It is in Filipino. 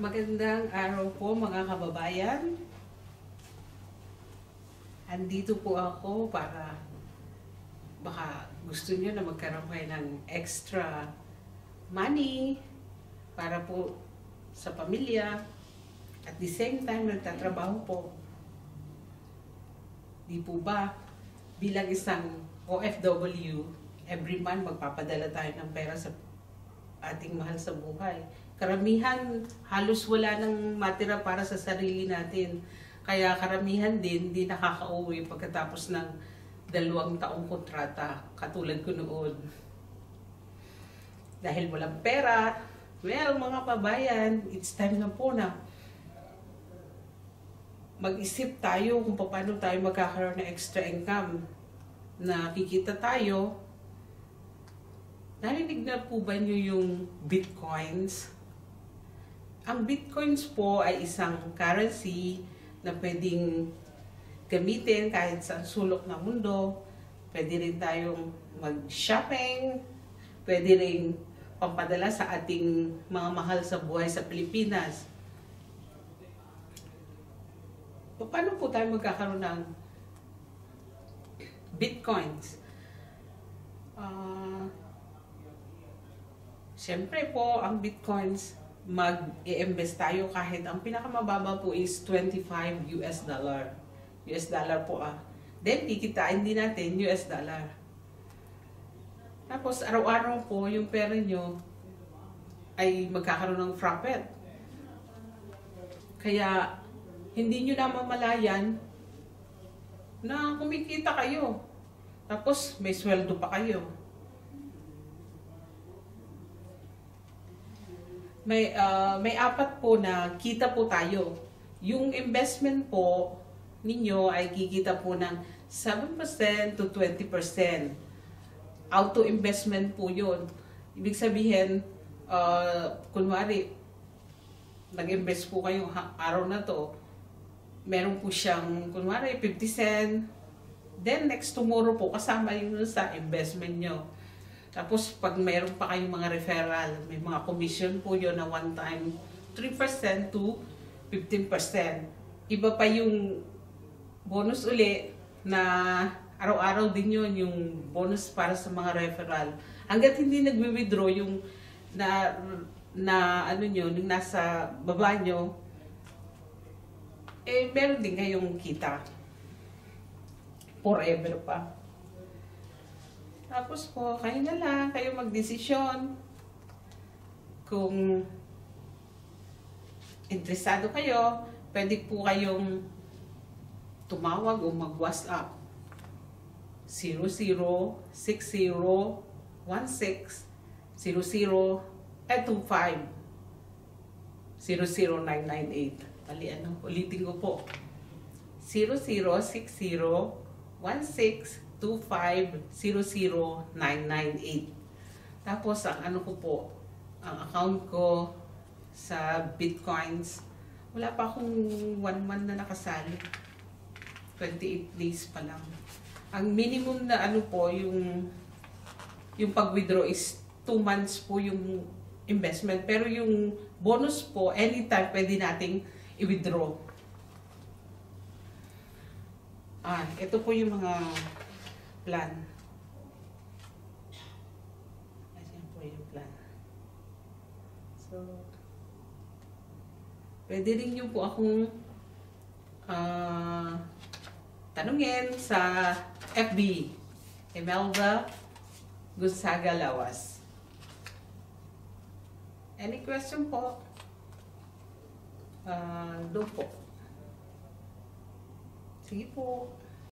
Magandang araw po mga kababayan. Andito po ako para baka gusto niyo na magkaroon kayo ng extra money para po sa pamilya. At the same time, nagtatrabaho po. Di po ba, bilang isang OFW, every month magpapadala tayo ng pera sa ating mahal sa buhay. Karamihan, halos wala nang matira para sa sarili natin. Kaya karamihan din, di nakakauwi pagkatapos ng dalawang taong kontrata, katulad ko noon. Dahil walang pera, well, mga pabayan, it's time na po na mag-isip tayo kung paano tayo magkakaroon ng extra income na kikita tayo. Narinig na po ba niyo yung bitcoins? Ang bitcoins po ay isang currency na pwedeng gamitin kahit sa sulok ng mundo. Pwede rin tayong mag-shopping, pwede rin pampadala sa ating mga mahal sa buhay sa Pilipinas. Paano po tayo magkakaroon ng bitcoins? Ah... Siyempre po, ang bitcoins, mag-i-invest tayo kahit ang pinakamababa po is 25 US dollar. US dollar po ah. Then, kikitain din natin US dollar. Tapos, araw-araw po, yung pera nyo ay magkakaroon ng profit. Kaya, hindi nyo namamalayan na kumikita kayo. Tapos, may sweldo pa kayo. May uh, may apat po na kita po tayo. Yung investment po ninyo ay kikita po ng 7% to 20%. Auto investment po 'yon. Ibig sabihin, uh, kunwari, nag-invest po kayo araw na to, meron po siyang, kunwari, 50 cent, then next tomorrow po, kasama yun sa investment nyo tapos, pag mayroon pa kayong mga referral, may mga commission po yun na one time, 3% to 15%. Iba pa yung bonus uli na araw-araw din yun, yung bonus para sa mga referral. Hanggat hindi nagwi-withdraw yung na, na ano nyo, yung nasa baba nyo, eh meron din kayong kita. Forever pa. Tapos po, kayo na lang, kayo magdesisyon kung interesado kayo, pwede po kayong tumawag o mag-WhatsApp 006016 00 at 25 00998. Bali ano, ulitin ko po. 0060 16 2500998. Tapos, ang ano ko po, ang account ko sa Bitcoins, wala pa akong one month na nakasali. 28 days pa lang. Ang minimum na ano po, yung yung pag-withdraw is 2 months po yung investment. Pero yung bonus po, anytime pwede nating i-withdraw. Ah, ito po yung mga plan. Ayan po yung plan. So, pwede rin nyo po akong uh, tanungin sa FB. Imelda Gonzaga Lawas. Any question po? Uh, doon po. Sige po.